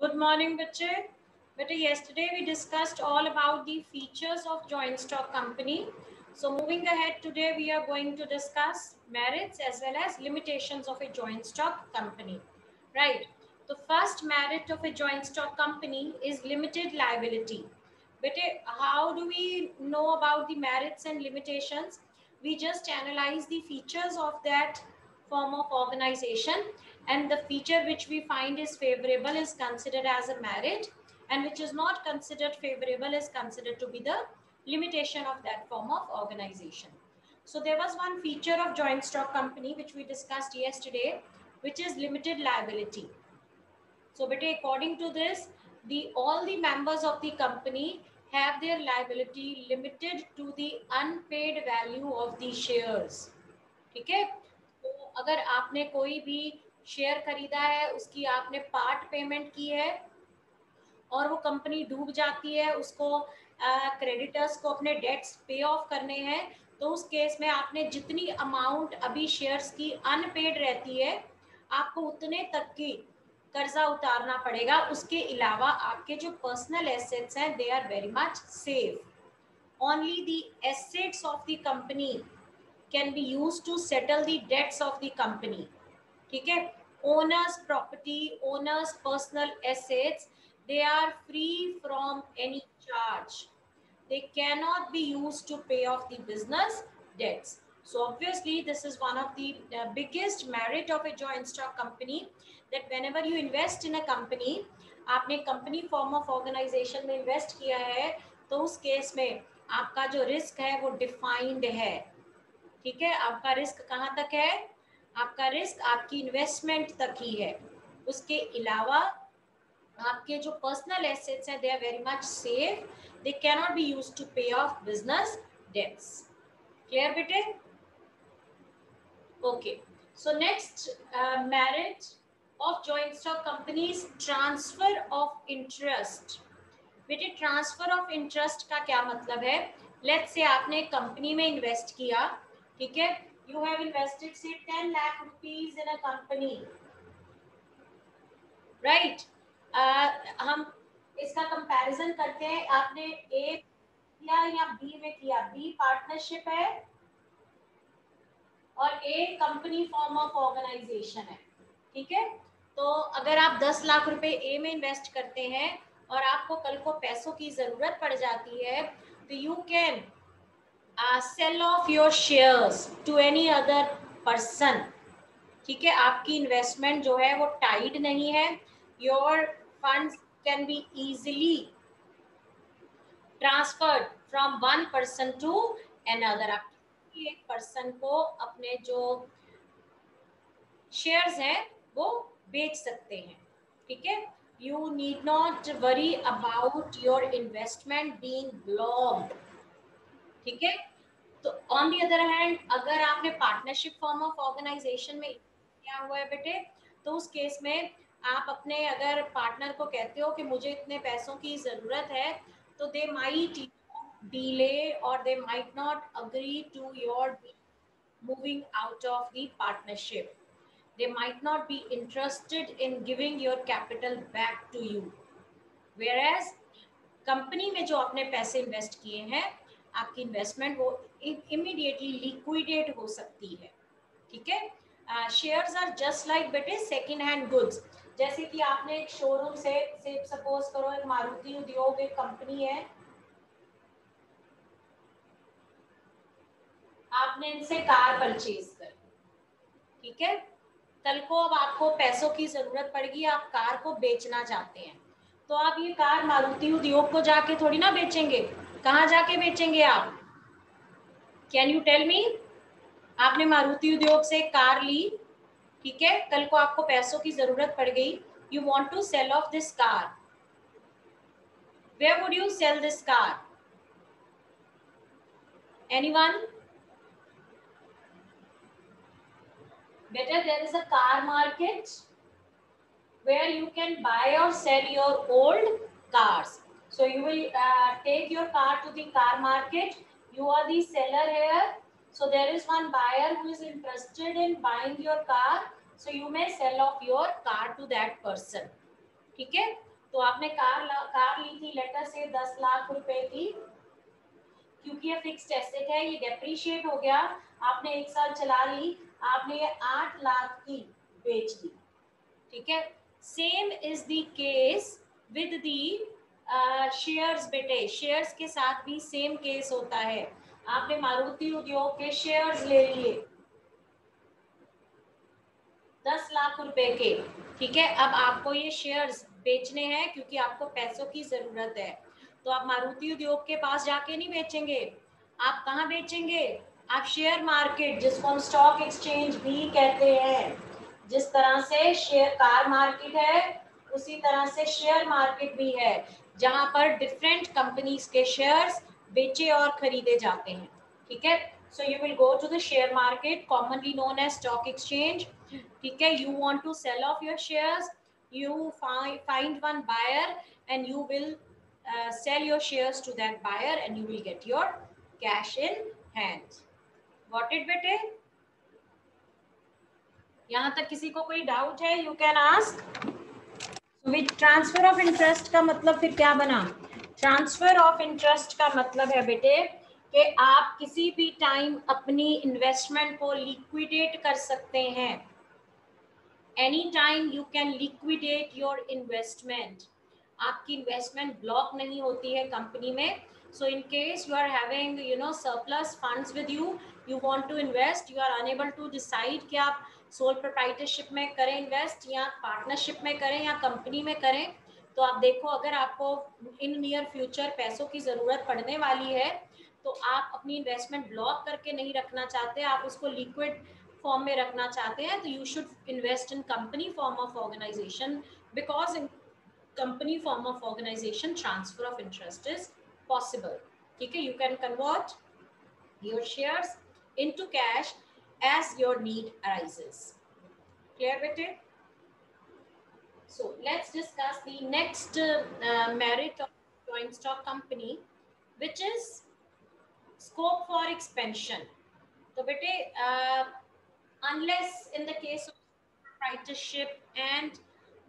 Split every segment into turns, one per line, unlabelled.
Good morning, Bache. But yesterday we discussed all about the features of joint stock company. So moving ahead today, we are going to discuss merits as well as limitations of a joint stock company. Right. The first merit of a joint stock company is limited liability. But how do we know about the merits and limitations? We just analyze the features of that form of organization and the feature which we find is favorable is considered as a merit and which is not considered favorable is considered to be the limitation of that form of organization. So there was one feature of joint stock company which we discussed yesterday, which is limited liability. So but according to this, the all the members of the company have their liability limited to the unpaid value of the shares. ठीक है तो अगर आपने कोई भी share खरीदा है, उसकी आपने पार्ट पेमेंट की है और वो कंपनी डूब जाती है, उसको क्रेडिटर्स को अपने डेट्स पे ऑफ़ करने हैं तो उस केस में आपने जितनी अमाउंट अभी शेयर्स की अनपेड रहती है, आपको उतने तक की कर्जा उतारना पड़ेगा। उसके अलावा आपके जो पर्सनल एसेट्स हैं they are very much safe only the assets of the company can be use to settle the debts of the company ठीक है? Owners property owners personal assets they are free from any charge they cannot be used to pay off the business debts so obviously this is one of the uh, biggest merit of a joint stock company that whenever you invest in a company आपने company form of organisation में invest किया है तो उस case में आपका जो risk है वो डिफाइंड है ठीक है आपका रिस्क कहाँ तक है आपका रिस्क आपकी इन्वेस्टमेंट तक ही है। उसके अलावा आपके जो पर्सनल एसेट्स हैं they are very much safe they cannot be use to pay off business debts clear बेटे? Okay so next merits of joint stock companies transfer of interest बेटे ट्रांसफ़र ऑफ़ इंटरेस्ट का क्या मतलब है? Let's say आपने company में invest किया, ठीक है? You have invested say 10 lakh rupees in a company. Right? Uh, हम इसका कंपैरिजन करते हैं आपने ए किया या बी में किया? बी पार्टनरशिप है और a company form of organisation है। ठीक है? तो अगर आप 10 लाख रुपए ए में इन्वेस्ट करते हैं और आपको कल को पैसों की ज़रूरत पड़ जाती है तो you can sell off your shares to any other person ठीक है? आपकी इन्वेस्टमेंट जो है वो टाइड नहीं है. Your funds can be easily transferred from one person to an other आप एक पर्सन को अपने जो शेयर्स हैं वो बेच सकते हैं। ठीक है? You need not worry about your investment being blocked ठीक है? तो ऑन दी अदर हैंड अगर आपने पार्टनरशिप फॉर्म ऑफ़ ऑर्गेनाइजेशन में किया हुआ है बेटे तो उस केस में आप अपने अगर पार्टनर को कहते हो कि मुझे इतने पैसों की ज़रूरत है तो दे माइट डिले और they might not agree to your moving out of the partnership. They might not be interested in giving your capital back to you. Whereas company में जो आपने पैसे इन्वेस्ट किए हैं, आपकी इन्वेस्टमेंट वो इमीडिएटली लिक्विडेट हो सकती है। ठीक है? शेयर्स आर जस्ट लाइक बेटे सेकेंड हैंड गुड्स जैसे कि आपने एक शोरूम से से सपोज़ करो, एक मारुति उद्योग, एक कंपनी है। आपने इनसे कार परचेज कर। ठीक है? कल को अब आपको पैसों की ज़रूरत पड़ेगी, आप कार को बेचना चाहते हैं। तो आप ये कार मारुति उद्योग को जाके थोड़ी ना बेचेंगे। कहाँ जाके बेचेंगे आप? कैन यू टेल मी आपने मारुति उद्योग से कार ली, ठीक है? कल को आपको पैसों की ज़रूरत पड़ गई। You want to sell off this car where would you sell this car anyone better there is a car market where you can buy और sell your old cars so you will take your car to the market You are the seller here. So there is one buyer who is interested in buying your car. So you may sell off your car to that person. ठीक है तो आपने car car ली थी letter से दस लाख रुपए की क्योंकि ये फिक्स्ड एसेट है ये डेप्रीशिएट हो गया आपने एक साल चला ली आपने ये आठ लाख की बेच दी ठीक है same is the case with the shares बेटे, शेयर्स के साथ भी सेम केस होता है। आपने मारुति उद्योग के शेयर्स ले लिए। दस लाख रुपए के, ठीक है? अब आपको ये शेयर्स बेचने हैं क्योंकि आपको पैसों की ज़रूरत है। तो आप मारुति उद्योग के पास जाके नहीं बेचेंगे। आप कहाँ बेचेंगे? आप शेयर मार्केट जिसको हम स्टॉक एक्सचेंज भी कहते हैं। जिस तरह से शेयर कार मार्केट है, उसी तरह से शेयर मार्केट भी है। जहाँ पर डिफरेंट कंपनीज़ के शेयर्स बेचे और खरीदे जाते हैं। ठीक है? So you will go to the share market commonly known as stock exchange ठीक है? You want to sell off your find find one buyer and you will uh, sell your shares to that buyer and you will get your cash in hand. Got it bete यहाँ तक किसी को कोई doubt है? You can ask with transfer of interest का मतलब फिर क्या बना? ट्रांसफ़र ऑफ़ इंटरेस्ट का मतलब है बेटे कि आप किसी भी टाइम अपनी इन्वेस्टमेंट को लिक्विडेट कर सकते हैं। Any time you can liquidate your investment आपकी इन्वेस्टमेंट ब्लॉक नहीं होती है कंपनी में। So in case you are having you know surplus funds with you you want to invest you are unable to decide कि आप soul proprietorship में करें invest या पार्टनरशिप में करें या कंपनी में करें तो आप देखो अगर आपको इन नियर फ्यूचर पैसों की ज़रूरत पड़ने वाली है तो आप अपनी इन्वेस्टमेंट ब्लॉक करके नहीं रखना चाहते, आप उसको लिक्विड फॉर्म में रखना चाहते हैं तो you should invest in company form of organisation because in company form of organisation transfer of interest is possible ठीक है? You can convert your shares into cash as your need arises. Clear with it? So let's discuss the next uh, merit of joint stock company, which is scope for expansion. So, uh, unless in the case of proprietorship and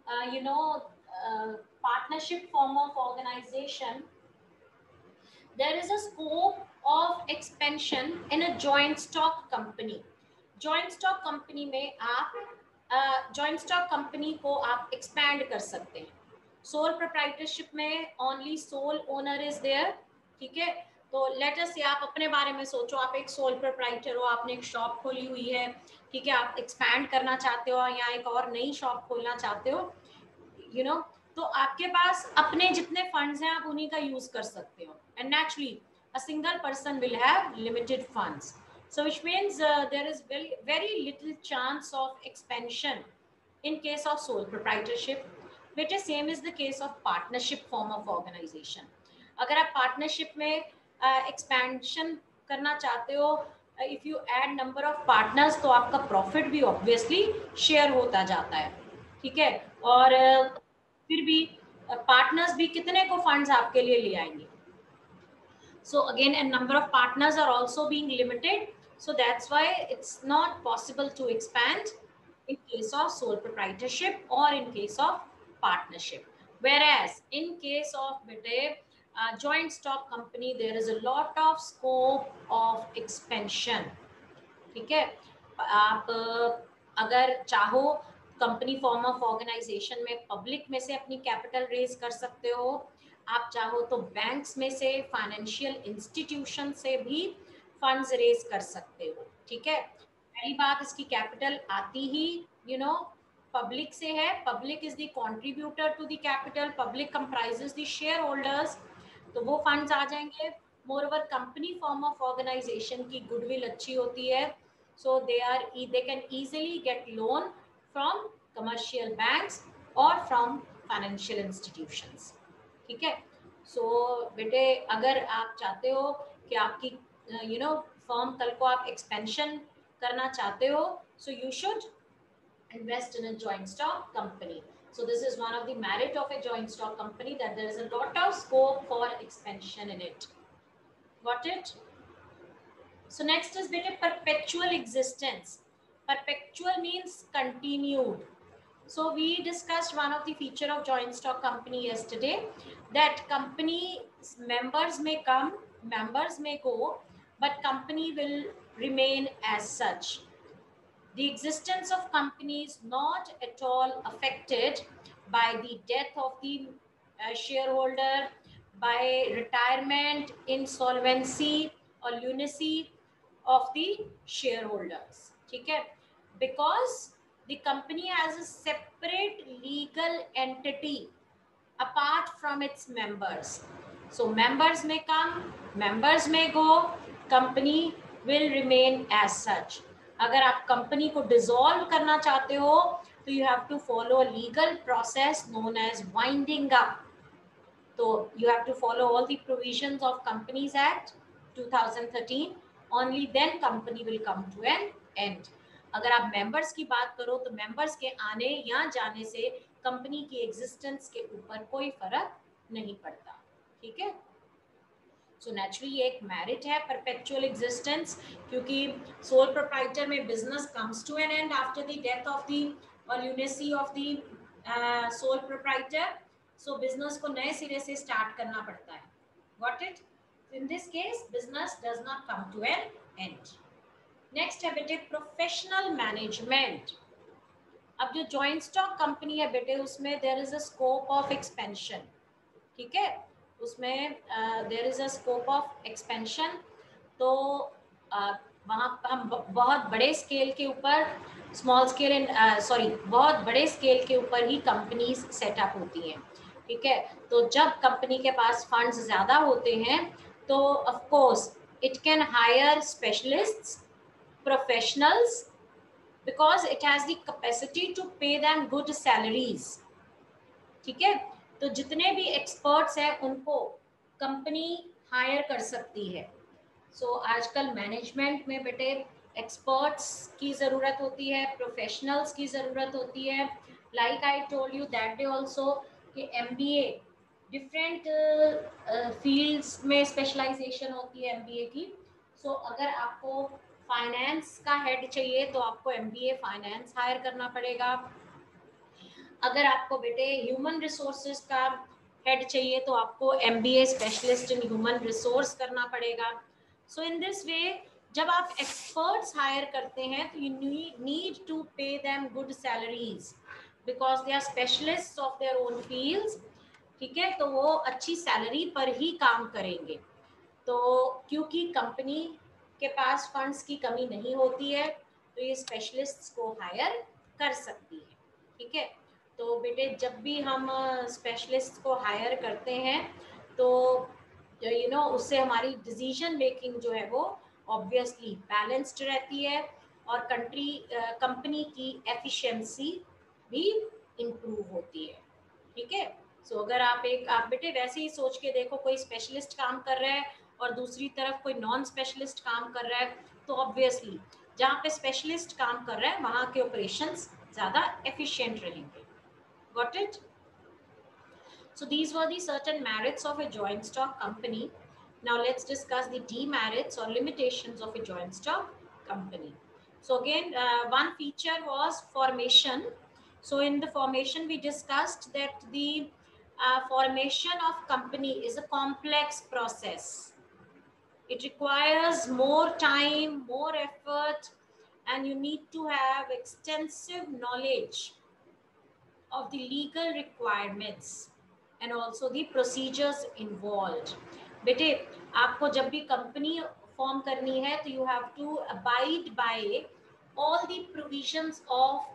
uh, you know uh, partnership form of organization, there is a scope of expansion in a joint stock company. Joint stock company में आप uh, stock company को आप expand कर सकते हैं। Sole proprietorship में only sole owner is there ठीक है? तो लेटर से आप अपने बारे में सोचो आप एक सोल प्रोप्राइटर हो आपने एक शॉप खोली हुई है ठीक है? आप एक्सपैंड करना चाहते हो या एक और नई शॉप खोलना चाहते हो यू you नो know, तो आपके पास अपने जितने फंड्स हैं आप उन्हीं का यूज़ कर सकते हो। And naturally a single person will have limited funds so which means uh, there is very very little chance of expansion in case of sole proprietorship which is same is the case of partnership form of organization अगर आप partnership में expansion uh, करना चाहते हो if you add number of partners तो आपका profit भी obviously share होता जाता है ठीक है और फिर भी पार्टनर्स भी कितने को फंड्स आपके लिए ले आएंगे so again a number of partners are also being limited so that's why it's not possible to expand in case of sole proprietorship or in case of partnership whereas in case of bete uh, joint stock company there is a lot of scope of expansion ठीक है आप अगर चाहो company form of organisation में public में से अपनी capital raise कर सकते हो आप चाहो तो बैंक्स में से फाइनेंशियल इंस्टीट्यूशन से भी फंड्स रेज कर सकते हो, ठीक है? पहली बात, इसकी कैपिटल आती ही यू नो पब्लिक से है। Public is the contributor to the capital public comprises the shareholders तो वो फंड्स आ जाएँगे। Moreover company form of organisation की गुडविल अच्छी होती है। So they are they can easily get loan from commercial banks और फ्रॉम फाइनेंशियल इंस्टीट्यूशंस ठीक है? सो बेटे, अगर आप चाहते हो कि आपकी यू नो फर्म कल को आप एक्सपेंशन करना चाहते हो so you should invest in a joint stock company So this is one of the merit of a joint stock company that there is a lot of scope for expansion in it. Got it? So next is bit of perpetual existence. Perpetual means continued. So we discussed one of the feature of joint stock company yesterday that company members may come, members may go, but company will remain as such. The existence of company is not at all affected by the death of the uh, shareholder, by retirement, insolvency or lunacy of the shareholders. Okay? Because the company has a separate legal entity apart from its members. So members may come, members may go, company will remain as such. अगर आप company को dissolve करना चाहते हो तो you have to follow legal process known as winding up तो you have to follow all the provisions of companies act 2013 only then company will come to an end अगर आप मेंबर्स की बात करो तो मेंबर्स के आने या जाने से कंपनी की एग्जिस्टेंस के ऊपर कोई फ़र्क नहीं पड़ता। ठीक है? सो नेचुरली ये एक मैरिट है परपेचुअल एग्जिस्टेंस क्योंकि सोल प्रोप्राइटर में business comes to an end after the death of the or of the sole proprietor so business को नए सिरे से स्टार्ट करना पड़ता है। Got it in this case business does not come to an end next है बेटे professional management अब जो जॉइंट स्टॉक कंपनी है बेटे, उसमें there is a scope of expansion ठीक है? उसमें there is a scope of expansion तो uh, वहाँ हम बहुत बड़े स्केल के ऊपर स्मॉल स्केल एंड सॉरी बहुत बड़े स्केल के ऊपर ही कंपनीज़ सेटअप होती हैं ठीक है? तो जब कंपनी के पास फंड्स ज़्यादा होते हैं तो of course it can hire specialists professionals because it has the capacity to pay them good salaries ठीक है? तो जितने भी एक्सपर्ट्स हैं उनको कंपनी हायर कर सकती है। सो so, आजकल मैनेजमेंट में बेटे एक्सपर्ट्स की ज़रूरत होती है प्रोफेशनल्स की ज़रूरत होती है। Like I told you that day also कि M B A different fields में स्पेशलाइजेशन होती है एम बी ए की। सो so, अगर आपको फाइनेंस का हेड चाहिए तो आपको एम फाइनेंस हायर करना पड़ेगा। अगर आपको बेटे ह्यूमन रिसोर्सेज का हेड चाहिए तो आपको M B A specialist in human resource करना पड़ेगा। सो इन दिस वे जब आप एक्सपर्ट्स हायर करते हैं तो you need to pay them good salaries because they are specialist of their own field ठीक है? तो वो अच्छी सैलरी पर ही काम करेंगे। तो क्योंकि कंपनी के पास फंड्स की कमी नहीं होती है तो ये स्पेशलिस्ट्स को हायर कर सकती है, ठीक है? तो बेटे, जब भी हम स्पेशलिस्ट को हायर करते हैं तो यू नो उससे हमारी डिसीज़न मेकिंग जो है वो ऑब्वियसली बैलेंस्ड रहती है और कंट्री कंपनी की एफिशिएंसी भी इम्प्रूव होती है। ठीक है? सो अगर आप एक, आप बेटे वैसे ही सोच के देखो, कोई स्पेशलिस्ट काम कर रहा है और दूसरी तरफ़ कोई नॉन स्पेशलिस्ट काम कर रहा है तो ऑब्वियसली जहाँ पे स्पेशलिस्ट काम कर रहा है, वहाँ के ऑपरेशन ज़्यादा एफिशिएंट रहेंगे। Got it? So these were the certain merits of a joint stock company. Now let's discuss the demerits or limitations of a joint stock company. So again, uh, one feature was formation. So in the formation, we discussed that the uh, formation of company is a complex process. It requires more time, more effort, and you need to have extensive knowledge of the legal requirements and also the procedures involved. बेटे आपको जब भी company form करनी है तो you have to abide by all the provisions of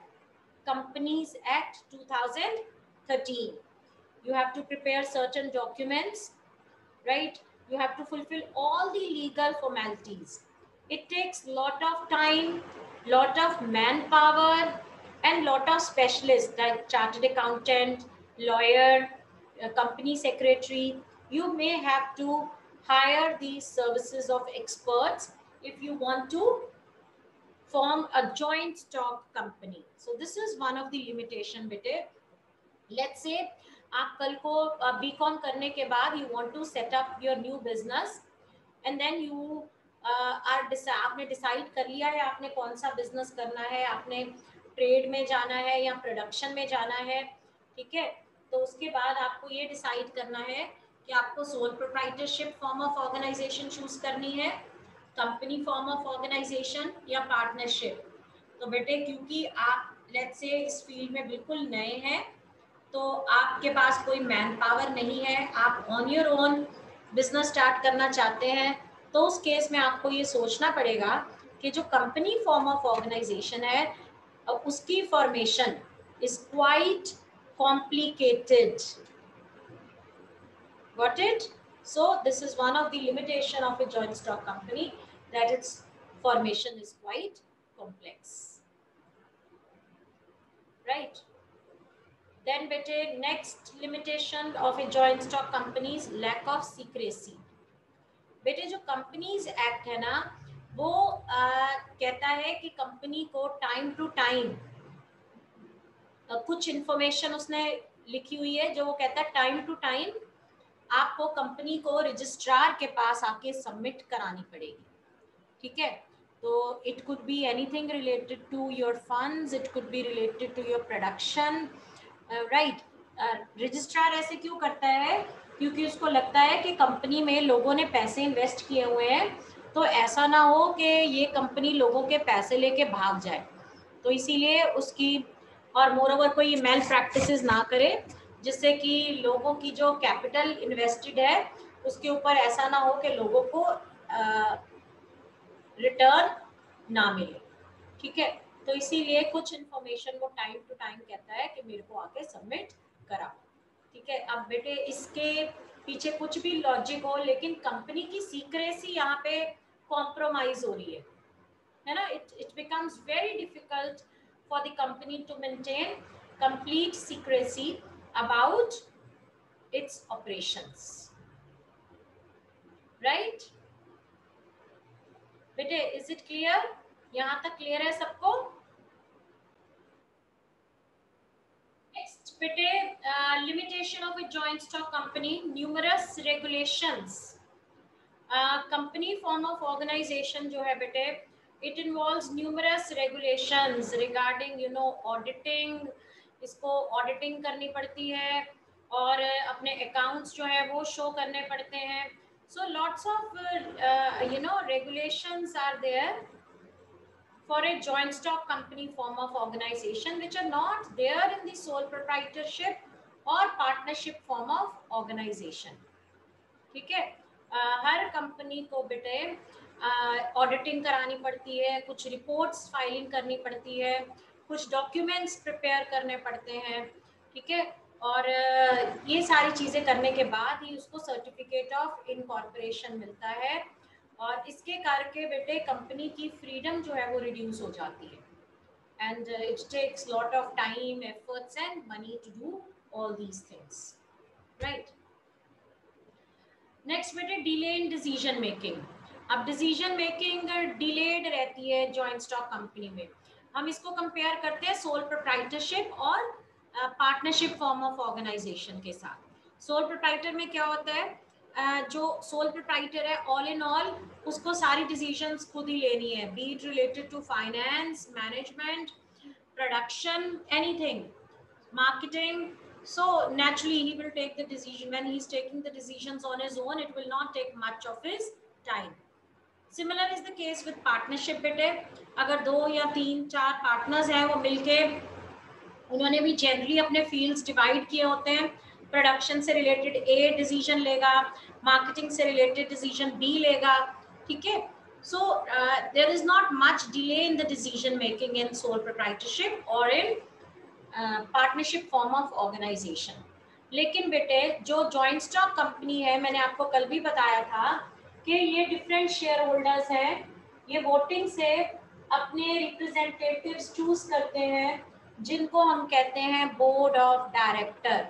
Companies Act 2013. You have to prepare certain documents, right? you have to fulfill all the legal formalities it takes lot of time lot of manpower and lot of specialists like chartered accountant lawyer company secretary you may have to hire these services of experts if you want to form a joint stock company so this is one of the limitation bete let's say आप कल को B com करने के बाद you want to set up your new business and then you are आपने decide कर लिया है आपने कौन सा बिजनेस करना है आपने ट्रेड में जाना है या प्रोडक्शन में जाना है, ठीक है? तो उसके बाद आपको ये डिसाइड करना है कि आपको sole proprietorship form of organisation choose करनी है कंपनी फॉर्म ऑफ़ ऑर्गेनाइजेशन या पार्टनरशिप तो बेटे, क्योंकि आप लेट्स से इस फ़ील्ड में बिल्कुल नए हैं तो आपके पास कोई मैन पावर नहीं है, आप on your own business start करना चाहते हैं तो उस केस में आपको ये सोचना पड़ेगा कि जो कंपनी फॉर्म ऑफ़ ऑर्गेनाइजेशन है उसकी formation is quite complicated got it so this is one of the limitation of a joint stock company that its formation is quite complex right then bete next limitation of a joint stock company is lack of secrecy बेटे जो companies act है ना वो आ, कहता है कि company को time to time कुछ इंफॉर्मेशन उसने लिखी हुई है जो वो कहता है टाइम टू टाइम आपको कंपनी को रजिस्ट्रार के पास आके सबमिट करानी पड़ेगी। ठीक है? तो it could be anything related to your funds it could be related to your production right registrar ऐसे क्यों करता है? क्योंकि उसको लगता है कि कंपनी में लोगों ने पैसे इन्वेस्ट किए हुए हैं तो ऐसा ना हो कि ये कंपनी लोगों के पैसे लेके भाग जाए। तो इसीलिए उसकी, और मोर ओवर कोई मेल प्रैक्टिस ना करे, जिससे कि लोगों की जो कैपिटल इन्वेस्टेड है, उसके ऊपर ऐसा ना हो कि लोगों को रिटर्न ना मिले। ठीक है? तो इसीलिए कुछ इन्फॉर्मेशन वो टाइम टू टाइम कहता है कि मेरे को आके सबमिट कराओ ठीक है? अब बेटे, इसके पीछे कुछ भी लॉजिक हो, लेकिन कंपनी की सीक्रेसी यहाँ पे कॉम्प्रोमाइज हो रही है। है ना? It it becomes very difficult for the company to maintain complete secrecy about its operations right बेटे इज़ इट क्लियर यहाँ तक क्लियर है सबको? नेक्स्ट बेटे limitation of a joint stock company numerous regulations company form of organisation जो है बेटे it involves numerous regulations regarding you know auditing इसको ऑडिटिंग करनी पड़ती है और अपने अकाउंट्स जो है वो शो करने पड़ते हैं। So lots of you know regulations are there for a joint stock company form of organisation which are not there in sole proprietorship और पार्टनरशिप फॉर्म ऑफ़ ऑर्गेनाइजेशन ठीक है? हर कंपनी को बेटे ऑडिटिंग करानी पड़ती है, कुछ रिपोर्ट्स फाइलिंग करनी पड़ती है, कुछ डॉक्यूमेंट्स प्रिपेयर करने पड़ते हैं, ठीक है? और ये सारी चीज़ें करने के बाद ही उसको सर्टिफिकेट ऑफ़ इनकॉर्पोरेशन मिलता है। और इसके करके बेटे कंपनी की फ्रीडम जो है वो रिड्यूस हो जाती है। And it takes lot of time efforts and money to do all these things right next बेटे डिले इन डिसीज़न मेकिंग अब डिसीज़न मेकिंग डिलेड रहती है जॉइंट स्टॉक कंपनी में। हम इसको कंपेयर करते हैं सोल प्रोप्राइटरशिप और पार्टनरशिप फॉर्म ऑफ़ ऑर्गेनाइजेशन के साथ। सोल प्रोप्राइटर में क्या होता है? uh, जो सोल प्रोप्राइटर है ऑल इन ऑल उसको सारी डिसीजंस खुद ही लेनी है। Be it related to finance management production anything marketing so, naturally, he will take the decision. When he's taking the decisions on his own, it will not take much of his time. Similar is the case with partnership बेटे. अगर दो या तीन, चार partners हैं, वो मिलके उन्होंने भी जनरली अपने फील्ड्स डिवाइड किए होते हैं. प्रोडक्शन से रिलेटेड ए डिसीज़न लेगा मार्केटिंग से रिलेटेड डिसीज़न बी लेगा, ठीक है? So there is not much delay in the decision making in sole proprietorship और in partnership form of organisation लेकिन बेटे, जो जॉइंट स्टॉक कंपनी है, मैंने आपको कल भी बताया था कि ये डिफरेंट शेयर होल्डर्स हैं, ये वोटिंग से अपने रिप्रेजेंटेटिव्स चूज़ करते हैं, जिनको हम कहते हैं बोर्ड ऑफ़ डायरेक्टर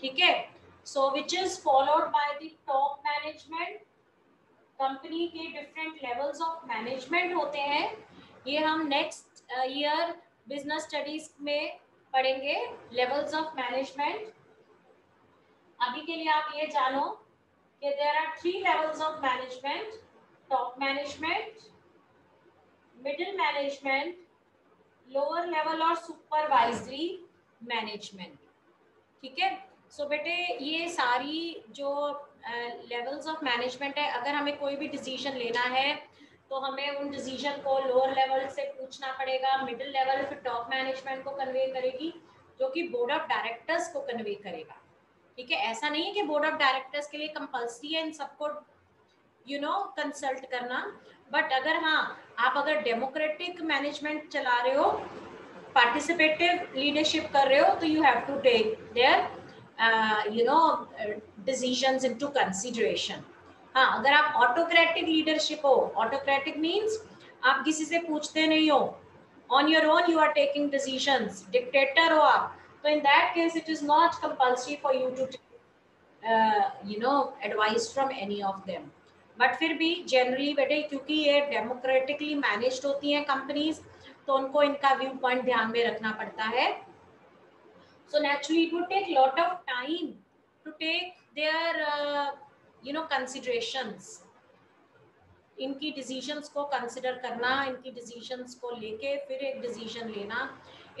ठीक है? So which is followed by the top management company के डिफरेंट लेवल्स ऑफ़ मैनेजमेंट होते हैं। ये हम नेक्स्ट ईयर बिज़नेस स्टडीज़ में पढ़ेंगे लेवल्स ऑफ़ मैनेजमेंट अभी के लिए आप ये जानो कि there are three levels of management top management middle management lower level और सुपरवाइजरी मैनेजमेंट ठीक है? सो बेटे, ये सारी जो लेवल्स ऑफ़ मैनेजमेंट है, अगर हमें कोई भी डिसीज़न लेना है तो हमें उन डिसीज़न को लोअर लेवल से पूछना पड़ेगा मिडिल लेवल फिर टॉप मैनेजमेंट को कन्वे करेगी, जो कि बोर्ड ऑफ़ डायरेक्टर्स को कन्वे करेगा। ठीक है? ऐसा नहीं है कि बोर्ड ऑफ़ डायरेक्टर्स के लिए कंपल्सरी है, इन सबको यू नो कंसल्ट करना। बट अगर हाँ आप अगर डेमोक्रेटिक मैनेजमेंट चला रहे हो पार्टिसिपेटिव लीडरशिप कर रहे हो तो you have to take their you know decisions into consideration हाँ अगर आप ऑटोक्रेटिक लीडरशिप हो ऑटोक्रेटिक मीन्स आप किसी से पूछते नहीं हो। On your own you are taking decisions dictator हो आप। तो in that case it is not compulsory for you to you know advice from any of them but फिर भी जनरली बेटे, क्योंकि ये डेमोक्रेटिकली मैनेज होती हैं कंपनीज़ तो उनको इनका व्यू पॉइंट ध्यान में रखना पड़ता है। So naturally it would take lot of time to take their you know considerations इनकी डिसीजंस को कंसिडर करना, इनकी डिसीजंस को लेके फिर एक डिसीज़न लेना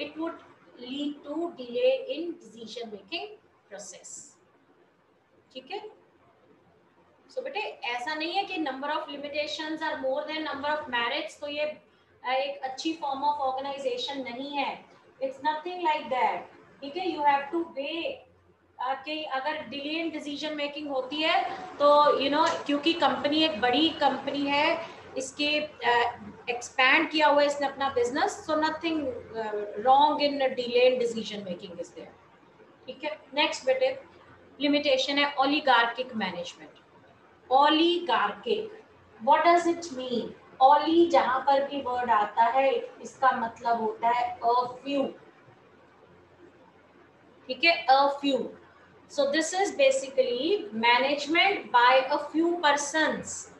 it would lead to delay in decision making process ठीक है? सो बेटे, ऐसा नहीं है कि number of limitations are more than number of merits तो ये एक अच्छी फॉर्म ऑफ़ ऑर्गेनाइजेशन नहीं है. इट्स नथिंग लाइक दैट ठीक है? यू हैव टू वे कि अगर डिले इन डिसीज़न मेकिंग होती है तो यू you नो know, क्योंकि कंपनी एक बड़ी कंपनी है इसके एक्सपैंड uh, किया हुआ है इसने अपना business so nothing wrong in delay in decision making is there ठीक है? नेक्स्ट बेटे लिमिटेशन है oligarchic management oligarchic what does it mean ओली जहाँ पर भी वर्ड आता है इसका मतलब होता है अ फ्यू ठीक है? A few so this is basically management by a few persons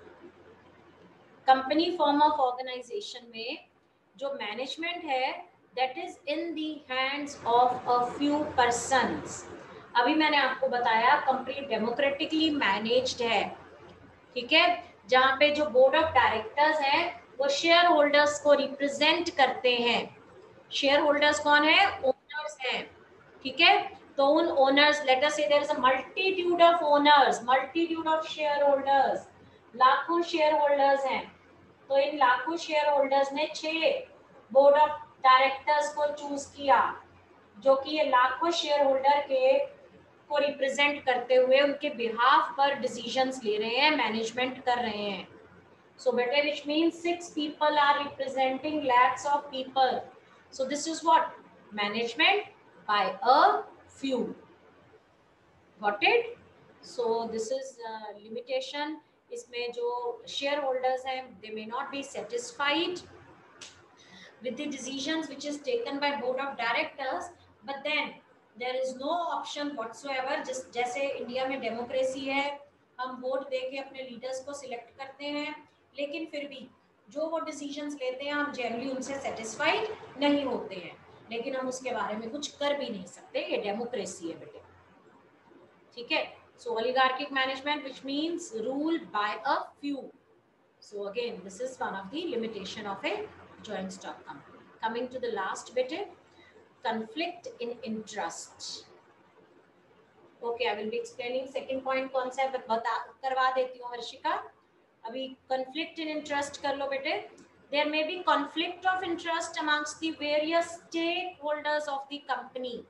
company form of organisation में जो मैनेजमेंट है that is in the hands of a few persons अभी मैंने आपको बताया कंपनी डेमोक्रेटिकली मैनेज्ड है। ठीक है? जहाँ पे जो बोर्ड ऑफ़ डायरेक्टर्स हैं, वो शेयर होल्डर्स को रिप्रेजेंट करते हैं। शेयर होल्डर्स कौन है? ओनर्स हैं। ठीक है? तो उन owners let us say there is multitude of owners multitude of share holders लाखों शेयर होल्डर्स हैं। तो इन लाखों शेयर होल्डर्स ने छह बोर्ड ऑफ़ डायरेक्टर्स को चूज़ किया, जो कि ये लाखों शेयर होल्डर के को रिप्रेजेंट करते हुए उनके बिहाफ पर डिसीजंस ले रहे हैं मैनेजमेंट कर रहे हैं। सो बेटे which mean six people are representing lakhs of people so this is what management by few got it so this is limitation इसमें जो शेयर होल्डर्स हैं they may not be satisfied with the decisions which is taken by board of directors, but then there is no option whatsoever जिस जैसे India में democracy है, हम vote दे के अपने लीडर्स को सिलेक्ट करते हैं, लेकिन फिर भी जो वो डिसीजंस लेते हैं, हम जनरली उनसे सेटिस्फाइड नहीं होते हैं। लेकिन हम उसके बारे में कुछ कर भी नहीं सकते। ये डेमोक्रेसी है बेटे। ठीक है? So oligarchic management which means rule by a few so again this is one of the limitation of a joint stock company coming to the last बेटे conflict in interest okay I will be explaining second point कौन सा है बता, करवा देती हूँ हर्षिका। अभी conflict in interest कर लो बेटे। There may be conflict of interest amongst the various stakeholders of the company.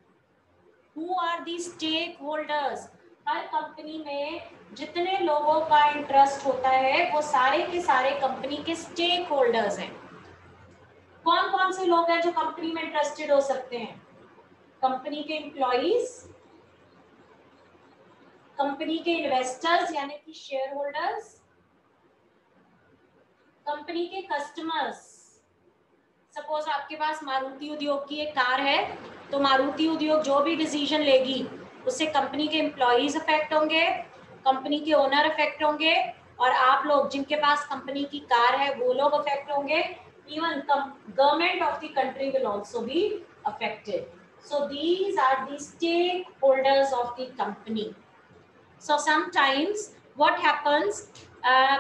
Who are the stakeholders? हर कंपनी में जितने लोगों का इंटरेस्ट होता है, वो सारे के सारे कंपनी के स्टेक होल्डर्स हैं। कौन कौन से लोग हैं जो कंपनी में इंटरेस्टेड हो सकते हैं? कंपनी के एम्प्लॉज कंपनी के इन्वेस्टर्स यानी कि शेयर होल्डर्स कंपनी के कस्टमर्स सपोज़ आपके पास मारुति उद्योग की एक कार है तो मारुति उद्योग जो भी डिसीज़न लेगी उससे कंपनी के एम्प्लॉज अफेक्ट होंगे कंपनी के ओनर अफेक्ट होंगे और आप लोग जिनके पास कंपनी की कार है वो लोग अफेक्ट होंगे even government of the country will also be affected. So these are the stakeholders of the company. So sometimes what happens, uh,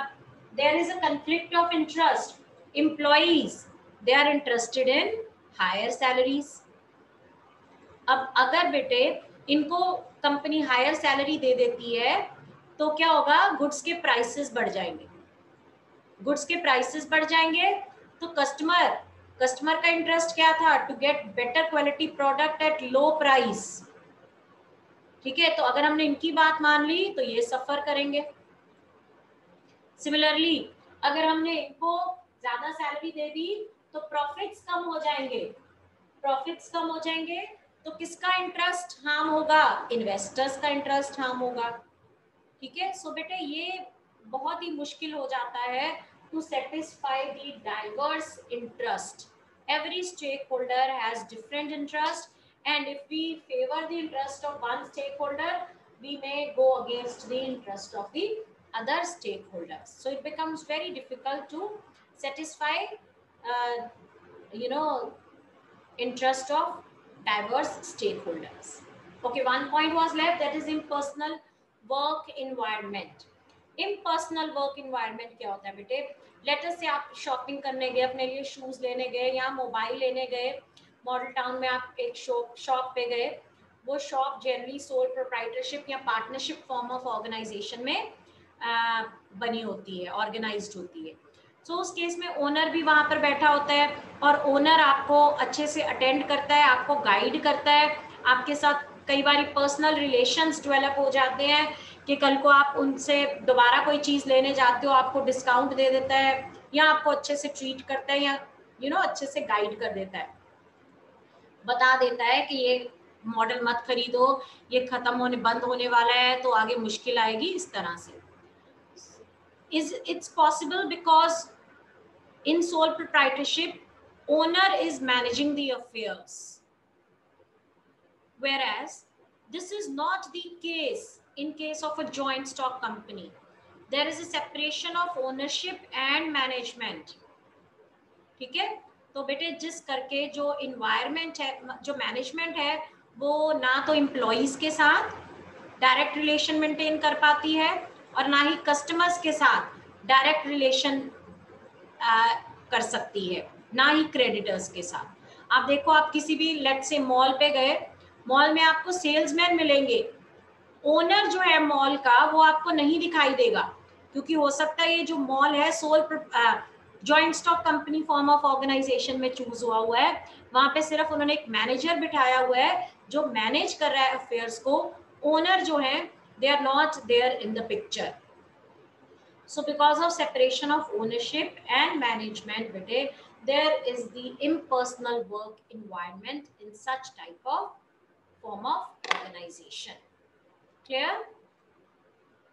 there is a conflict of interest. Employees, they are interested in higher salaries अब अगर बेटे इनको company hire salary दे देती है तो क्या होगा? Goods के प्राइसेस बढ़ जाएँगे। गुड्स के प्राइसेस बढ़ जाएँगे तो कस्टमर कस्टमर का इंटरेस्ट क्या था? To get better quality product at low price ठीक है? तो अगर हमने इनकी बात मान ली तो ये सफ़र करेंगे। सिमिलरली अगर हमने इनको ज़्यादा सैलरी दे दी तो प्रॉफिट्स कम हो जाएँगे। प्रॉफिट्स कम हो जाएँगे तो किसका इंटरेस्ट हार्म होगा? इन्वेस्टर्स का इंटरेस्ट हार्म होगा। ठीक है? सो बेटे, ये बहुत ही मुश्किल हो जाता है to satisfy the diverse interest every stakeholder has different interest, and if we favor the interest of one stakeholder, we may go against the interest of the other stakeholders so it becomes very difficult to satisfy uh, you know interest of diverse stakeholders okay one point was left that is impersonal work environment impersonal work environment क्या होता है बेटे letter से आप shopping करने गए अपने लिए शूज़ लेने गए या मोबाइल लेने गए मॉडल टाउन में आप एक शॉप शॉप पे गए वो शॉप जनरली सोल प्रोप्राइटरशिप या पार्टनरशिप फॉर्म ऑफ़ ऑर्गेनाइजेशन में आ, बनी होती है ऑर्गेनाइज होती है। सो so, उस केस में ओनर भी वहाँ पर बैठा होता है और ओनर आपको अच्छे से अटेंड करता है आपको गाइड करता है। आपके साथ कई बार पर्सनल रिलेशंस डेवलप हो जाते हैं कि कल को आप उनसे दोबारा कोई चीज़ लेने जाते हो आपको डिस्काउंट दे देता है या आपको अच्छे से ट्रीट करता है या यू you नो know, अच्छे से गाइड कर देता है। बता देता है कि ये मॉडल मत खरीदो ये खत्म होने बंद होने वाला है तो आगे मुश्किल आएगी इस तरह से। Is it's possible because in sole proprietorship owner is managing the affairs whereas, this is not the case in case of a joint stock company. There is a separation of ownership and management. ठीक है? तो बेटे, जिस करके जो environment है, जो management है, वो ना तो एम्प्लॉयज़ के साथ डायरेक्ट रिलेशन मेंटेन कर पाती है और ना ही कस्टमर्स के साथ डायरेक्ट रिलेशन कर सकती है, ना ही क्रेडिटर्स के साथ। आप देखो, आप किसी भी लेट से मॉल पे गए मॉल में आपको सेल्समैन मिलेंगे। ओनर जो है मॉल का, वो आपको नहीं दिखाई देगा, क्योंकि हो सकता है ये जो मॉल है sole joint stock company form of organisation में चूज़ हुआ हुआ है। वहाँ पे सिर्फ़ उन्होंने एक मैनेजर बिठाया हुआ है, जो मैनेज कर रहा है अफेयर्स को। ओनर जो है they are not there in the picture. So because of separation of ownership and management, Vijay, there is the impersonal work environment in such type of form of organization. Clear?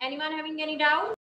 Anyone having any doubt?